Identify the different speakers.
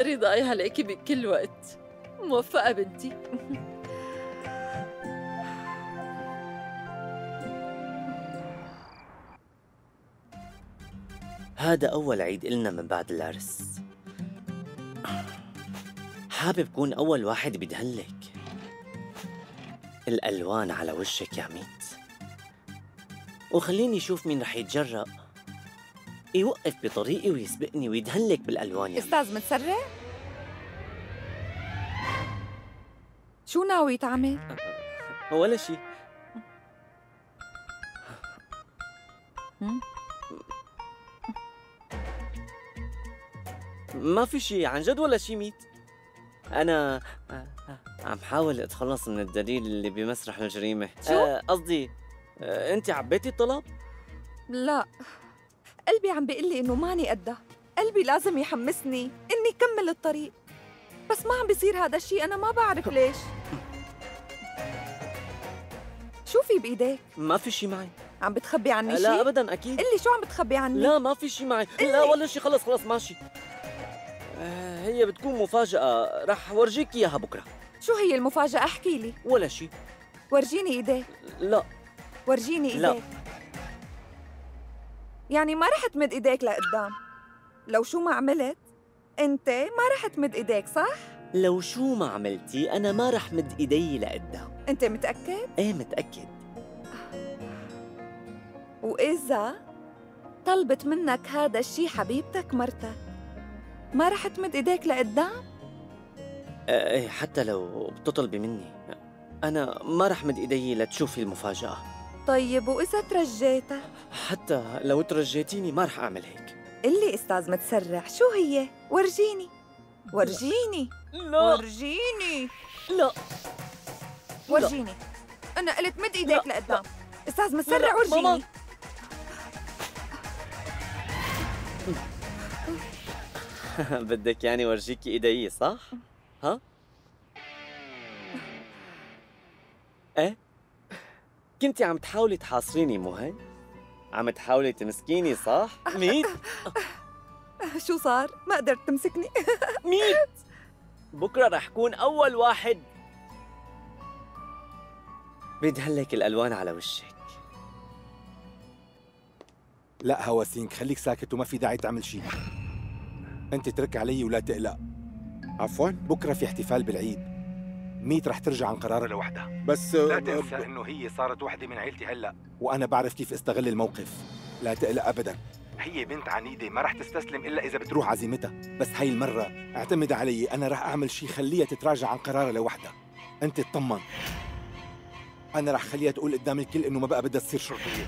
Speaker 1: رضاي عليكي بكل وقت. موفقة بنتي.
Speaker 2: هذا أول عيد إلنا من بعد العرس. حابب كون أول واحد بيدهنلك الألوان على وشك يا عميت وخليني أشوف مين رح يتجرأ. يوقف بطريقي ويسبقني ويدهنلك بالألوان يا عميت.
Speaker 3: أستاذ متسرع شو ناوي تعمل؟
Speaker 2: ولا شيء؟ ما في شيء عن جد ولا شيء ميت أنا عم حاول أتخلص من الدليل اللي بمسرح الجريمة
Speaker 3: شو؟
Speaker 2: آه، قصدي آه، أنت عبيتي الطلب؟
Speaker 3: لا قلبي عم بيقول لي إنه ماني قدها. قلبي لازم يحمسني إني كمل الطريق. بس ما عم بيصير هذا الشيء أنا ما بعرف ليش. شو في بإيديك؟
Speaker 2: ما في شيء معي.
Speaker 3: عم بتخبي عني
Speaker 2: لا
Speaker 3: شيء
Speaker 2: أبدا أكيد.
Speaker 3: قل لي شو عم بتخبي عني؟
Speaker 2: لا ما في شيء معي. لا ولا شيء خلص خلص ماشي. آه، هي بتكون مفاجأة. رح ورجيك إياها بكرة.
Speaker 3: شو هي المفاجأة؟ أحكي لي.
Speaker 2: ولا شيء
Speaker 3: ورجيني إيديك.
Speaker 2: لا.
Speaker 3: ورجيني
Speaker 2: لا.
Speaker 3: ايديك يعني ما رح تمد إيديك لقدام. لو شو ما عملت أنت ما رح تمد إيديك صح؟
Speaker 2: لو شو ما عملتي أنا ما رح مد إيدي لقدام.
Speaker 3: أنت متأكد؟
Speaker 2: إيه متأكد.
Speaker 3: وإذا طلبت منك هذا الشي حبيبتك مرتك ما رح تمد إيديك لقدام؟
Speaker 2: آه، إيه حتى لو بتطلبي مني أنا ما رح مد إيدي لتشوفي المفاجأة.
Speaker 3: طيب وإذا ترجيتك؟
Speaker 2: حتى لو ترجيتيني ما رح أعمل هيك.
Speaker 3: قلي أستاذ متسرع شو هي؟ ورجيني. ورجيني.
Speaker 2: لا.
Speaker 3: ورجيني.
Speaker 2: لا.
Speaker 3: ورجيني. أنا قلت مد إيديك
Speaker 2: لا،
Speaker 3: لقدام. أستاذ متسرع
Speaker 2: لا،
Speaker 3: ورجيني.
Speaker 2: ماما. بدك يعني ورجيكي إيدي صح؟ ها؟ إيه؟ كنتي عم تحاولي تحاصريني مو هيك؟ عم تحاولي تمسكيني صح؟ ميت؟
Speaker 3: شو صار؟ ما قدرت تمسكني
Speaker 2: ميت بكرة رح كون أول واحد بيدهلك الالوان على وشك
Speaker 4: لا هواسينك خليك ساكت وما في داعي تعمل شيء أنت ترك علي ولا تقلق عفوا بكرة في احتفال بالعيد ميت رح ترجع عن قرارها لوحدها.
Speaker 5: بس
Speaker 4: لا تنسى إنه هي صارت وحدة من عيلتي هلأ. وأنا بعرف كيف استغل الموقف. لا تقلق ابدا. هي بنت عنيدة ما رح تستسلم إلا إذا بتروح عزيمتها. بس هاي المرة اعتمد علي أنا رح أعمل شيء خليها تتراجع عن قرارها لوحدها. أنت اطمن أنا رح خليها تقول قدام الكل إنه ما بقى بدها تصير شرطية.